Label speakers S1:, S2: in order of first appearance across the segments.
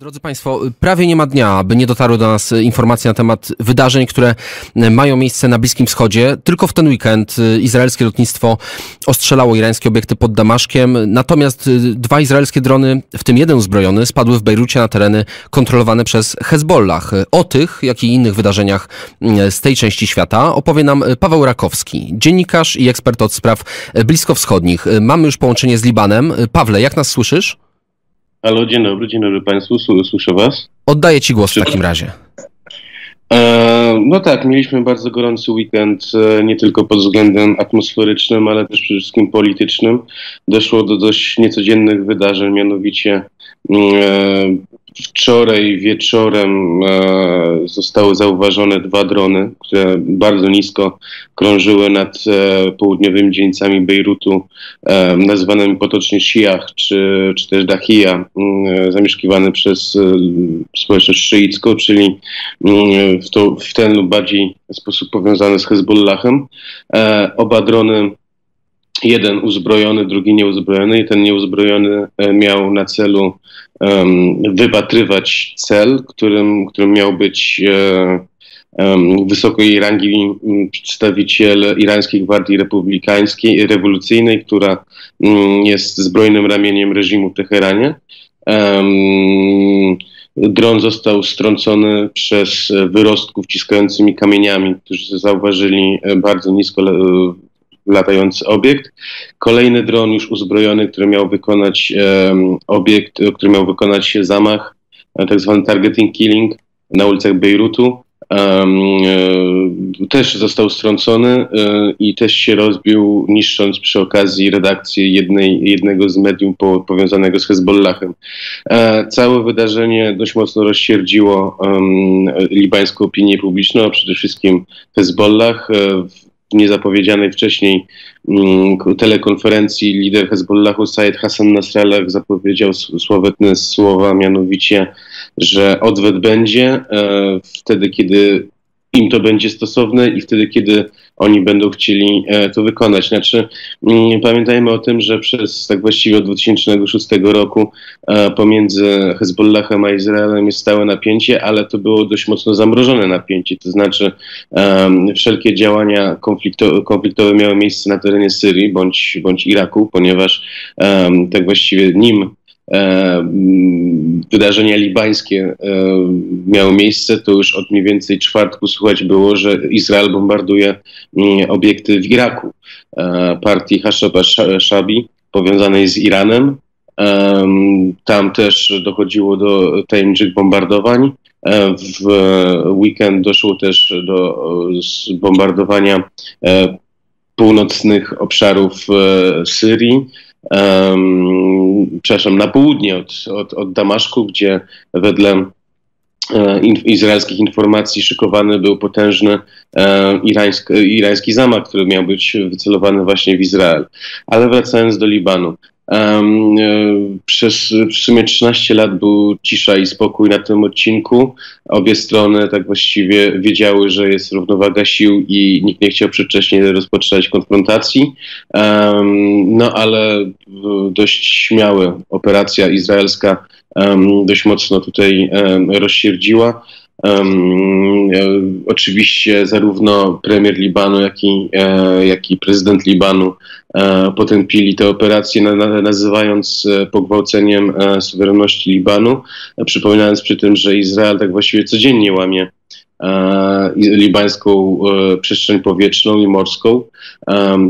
S1: Drodzy Państwo, prawie nie ma dnia, aby nie dotarły do nas informacje na temat wydarzeń, które mają miejsce na Bliskim Wschodzie. Tylko w ten weekend izraelskie lotnictwo ostrzelało irańskie obiekty pod Damaszkiem, natomiast dwa izraelskie drony, w tym jeden uzbrojony, spadły w Bejrucie na tereny kontrolowane przez Hezbollah. O tych, jak i innych wydarzeniach z tej części świata opowie nam Paweł Rakowski, dziennikarz i ekspert od spraw bliskowschodnich. Mamy już połączenie z Libanem. Pawle, jak nas słyszysz?
S2: Halo, dzień dobry, dzień dobry Państwu, słyszę Was.
S1: Oddaję Ci głos w takim razie.
S2: E, no tak, mieliśmy bardzo gorący weekend, e, nie tylko pod względem atmosferycznym, ale też przede wszystkim politycznym. Doszło do dość niecodziennych wydarzeń, mianowicie mm, e, Wczoraj wieczorem e, zostały zauważone dwa drony, które bardzo nisko krążyły nad e, południowymi dzielnicami Bejrutu, e, nazywanymi potocznie Shiach czy, czy też Dahia, mm, zamieszkiwane przez społeczność szyicką, czyli mm, w, to, w ten lub bardziej sposób powiązany z Hezbollahem. Oba drony jeden uzbrojony, drugi nieuzbrojony i ten nieuzbrojony e, miał na celu um, wypatrywać cel, którym, którym miał być um, wysokiej rangi przedstawiciel irańskiej gwardii republikańskiej, rewolucyjnej, która um, jest zbrojnym ramieniem reżimu w Teheranie. Dron został strącony przez wyrostków ciskającymi kamieniami, którzy zauważyli e, bardzo nisko latający obiekt. Kolejny dron już uzbrojony, który miał wykonać obiekt, który miał wykonać zamach, e, tak zwany targeting killing na ulicach Bejrutu. Um, też został strącony e, i też się rozbił, niszcząc przy okazji redakcję jednej, jednego z medium po, powiązanego z Hezbollahem. Całe wydarzenie dość mocno rozsierdziło libańską opinię publiczną, a przede wszystkim Hezbollah. Niezapowiedzianej wcześniej mm, telekonferencji lider Hezbollahu Said Hassan Nasrallah zapowiedział słowetne słowa, mianowicie, że odwet będzie e, wtedy, kiedy im to będzie stosowne i wtedy, kiedy oni będą chcieli e, to wykonać. Znaczy, mm, pamiętajmy o tym, że przez tak właściwie od 2006 roku e, pomiędzy Hezbollahem a Izraelem jest stałe napięcie, ale to było dość mocno zamrożone napięcie. To znaczy, wszelkie działania konflikto konfliktowe miały miejsce na terenie Syrii bądź, bądź Iraku, ponieważ tak właściwie nim wydarzenia libańskie e, miały miejsce, to już od mniej więcej czwartku słychać było, że Izrael bombarduje mm, obiekty w Iraku e, partii Hashaba Shabi powiązanej z Iranem. Tam też dochodziło do tajemniczych bombardowań. W weekend doszło też do bombardowania północnych obszarów Syrii um, przepraszam, na południe od, od, od Damaszku, gdzie wedle e, izraelskich informacji szykowany był potężny e, irański, irański zamach, który miał być wycelowany właśnie w Izrael. Ale wracając do Libanu. E, przez w sumie 13 lat był cisza i spokój na tym odcinku. Obie strony tak właściwie wiedziały, że jest równowaga sił i nikt nie chciał przedwcześnie rozpoczynać konfrontacji. No ale dość śmiały operacja izraelska dość mocno tutaj rozsierdziła. Um, oczywiście zarówno premier Libanu, jak i, e, jak i prezydent Libanu e, potępili tę operację, na, na, nazywając pogwałceniem suwerenności Libanu, przypominając przy tym, że Izrael tak właściwie codziennie łamie libańską przestrzeń powietrzną i morską.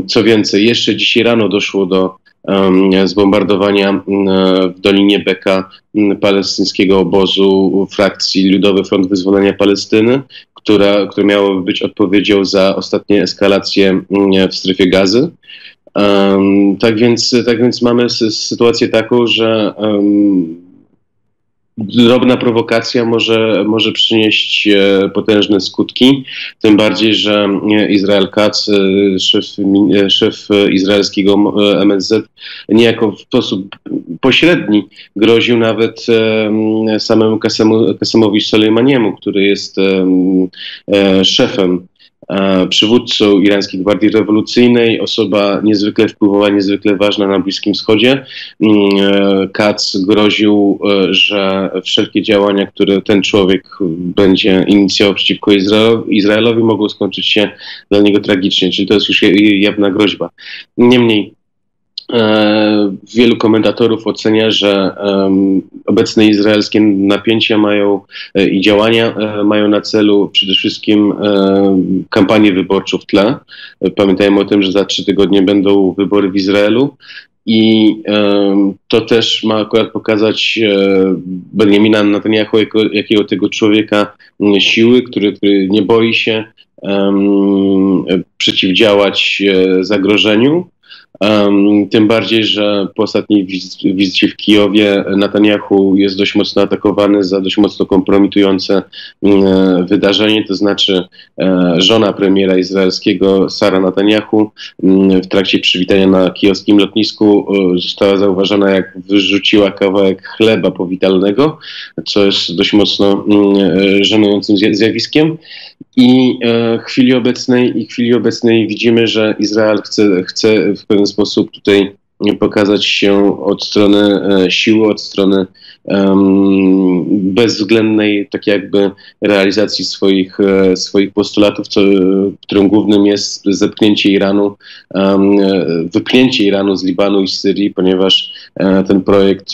S2: Co więcej, jeszcze dzisiaj rano doszło do zbombardowania w Dolinie Beka palestyńskiego obozu frakcji Ludowy Front Wyzwolenia Palestyny, która, która miała być odpowiedzią za ostatnie eskalacje w strefie gazy. Tak, więc, tak więc mamy sytuację taką, że drobna prowokacja może, może przynieść e, potężne skutki, tym bardziej, że Izrael Katz, e, szef, e, szef izraelskiego MSZ, niejako w sposób pośredni groził nawet samemu Kasemowi Soleimaniemu, który jest szefem przywódcą irańskiej gwardii rewolucyjnej, osoba niezwykle wpływowa, niezwykle ważna na Bliskim Wschodzie. Katz groził, że wszelkie działania, które ten człowiek będzie inicjował przeciwko Izraelowi, mogą skończyć się dla niego tragicznie, czyli to jest już jawna groźba. Niemniej e, wielu komentatorów ocenia, że obecne izraelskie napięcia mają e, i działania e, mają na celu przede wszystkim kampanię wyborczą w tle. Pamiętajmy o tym, że za trzy tygodnie będą wybory w Izraelu. I to też ma akurat pokazać Benjamina Netanyahu jako, jakiego tego człowieka siły, który, który nie boi się przeciwdziałać e, zagrożeniu. Tym bardziej, że po ostatniej wizycie w Kijowie Netanyahu jest dość mocno atakowany za dość mocno kompromitujące mm, e, wydarzenie, to znaczy e, żona premiera izraelskiego Sara Netanyahu mm, w trakcie przywitania na kijowskim lotnisku została zauważona jak wyrzuciła kawałek chleba powitalnego, co jest dość mocno mm, żenującym zjawiskiem. I e, w chwili obecnej, i chwili obecnej widzimy, że Izrael chce, chce w pewien sposób tutaj pokazać się od strony e, siły, od strony um, bezwzględnej, tak jakby realizacji swoich, e, swoich postulatów, co, którym głównym jest zepchnięcie Iranu, um, wypchnięcie Iranu z Libanu i z Syrii, ponieważ e, ten projekt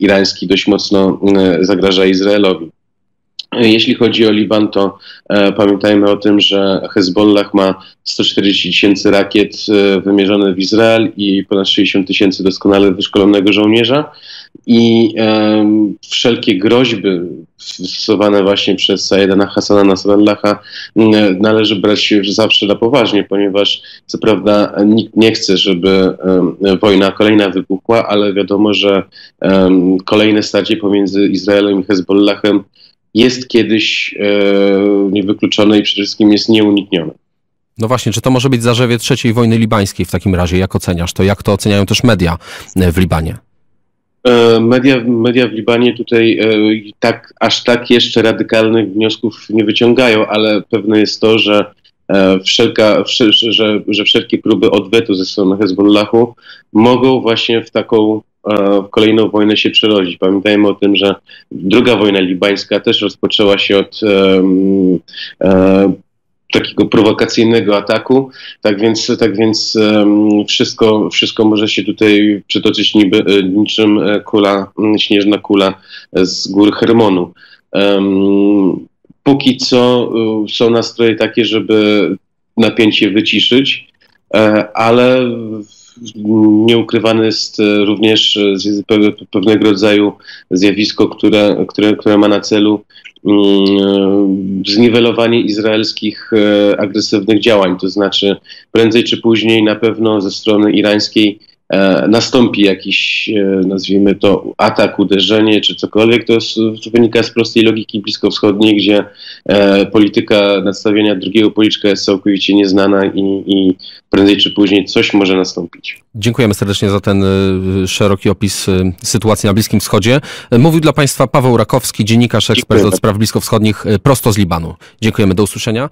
S2: irański dość mocno zagraża Izraelowi. Jeśli chodzi o Liban, to e, pamiętajmy o tym, że Hezbollah ma 140 tysięcy rakiet e, wymierzonych w Izrael i ponad 60 tysięcy doskonale wyszkolonego żołnierza. I e, wszelkie groźby stosowane właśnie przez Sajedana Hassana Nasrallaha należy brać zawsze na poważnie, ponieważ co prawda nikt nie chce, żeby e, wojna kolejna wybuchła, ale wiadomo, że e, kolejne starcie pomiędzy Izraelem i Hezbollahem jest kiedyś e, niewykluczone i przede wszystkim jest nieuniknione.
S1: No właśnie, czy to może być zarzewie trzeciej wojny libańskiej w takim razie? Jak oceniasz to? Jak to oceniają też media e, w Libanie?
S2: E, media, media w Libanie tutaj tak, aż tak jeszcze radykalnych wniosków nie wyciągają, ale pewne jest to, że wszelka, że, że wszelkie próby odwetu ze strony Hezbollahu mogą właśnie w taką w kolejną wojnę się przerodzić. Pamiętajmy o tym, że druga wojna libańska też rozpoczęła się od um, takiego prowokacyjnego ataku, tak więc, tak więc um, wszystko, wszystko może się tutaj przetoczyć niby, e, niczym e, kula, śnieżna kula z gór Hermonu. póki co są nastroje takie, żeby napięcie wyciszyć, ale nieukrywane jest e, również e, pewnego rodzaju zjawisko, które, które, które ma na celu mm, e, zniwelowanie izraelskich agresywnych działań. To znaczy, prędzej czy później na pewno ze strony irańskiej nastąpi jakiś, e, nazwijmy to, atak, uderzenie czy cokolwiek, to, jest, to wynika z prostej logiki bliskowschodniej, gdzie e, polityka nastawienia drugiego policzka jest całkowicie nieznana i, i prędzej czy później coś może nastąpić.
S1: Dziękujemy serdecznie za ten szeroki opis sytuacji na Bliskim Wschodzie. Mówił dla Państwa Paweł Rakowski, dziennikarz, ekspert Dziękuję. od spraw bliskowschodnich prosto z Libanu. Dziękujemy, do usłyszenia.